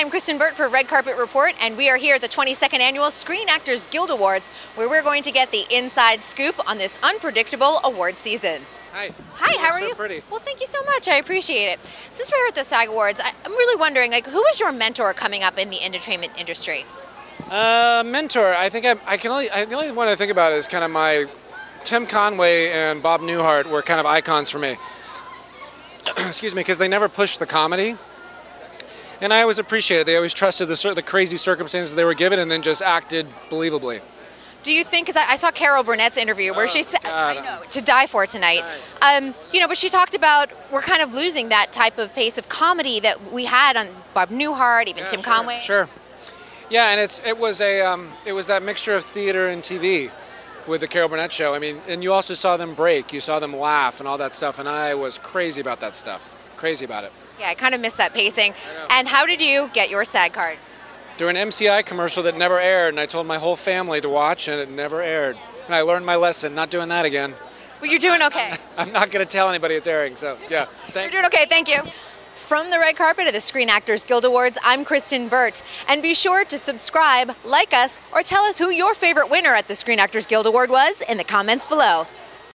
I'm Kristyn Burtt for Red Carpet Report, and we are here at the 22nd Annual Screen Actors Guild Awards, where we're going to get the inside scoop on this unpredictable award season. Hi. Hi, how are so you? pretty. Well, thank you so much. I appreciate it. Since we're here at the SAG Awards, I'm really wondering, like, who is your mentor coming up in the entertainment industry? Uh, mentor. I think I, I can only. I, the only one I think about is kind of my Tim Conway and Bob Newhart were kind of icons for me. Excuse me, because they never pushed the comedy, and I always appreciated. They always trusted the the crazy circumstances they were given, and then just acted believably. Do you think, because I, I saw Carol Burnett's interview where she said. I know, to die for tonight. Um, you know, but she talked about we're kind of losing that type of pace of comedy that we had on Bob Newhart, even Yeah, Tim sure, Conway. Sure. Yeah, and it's it was a um, it was that mixture of theater and TV with the Carol Burnett show. I mean, and you also saw them break, you saw them laugh and all that stuff, and I was crazy about that stuff. Crazy about it. Yeah, I kind of missed that pacing. And how did you get your SAG card? Through an MCI commercial that never aired, and I told my whole family to watch, and it never aired. And I learned my lesson, not doing that again. Well, you're doing okay. I'm not going to tell anybody it's airing, so yeah. You're doing okay, thank you. From the red carpet of the Screen Actors Guild Awards, I'm Kristyn Burtt. And be sure to subscribe, like us, or tell us who your favorite winner at the Screen Actors Guild Award was in the comments below.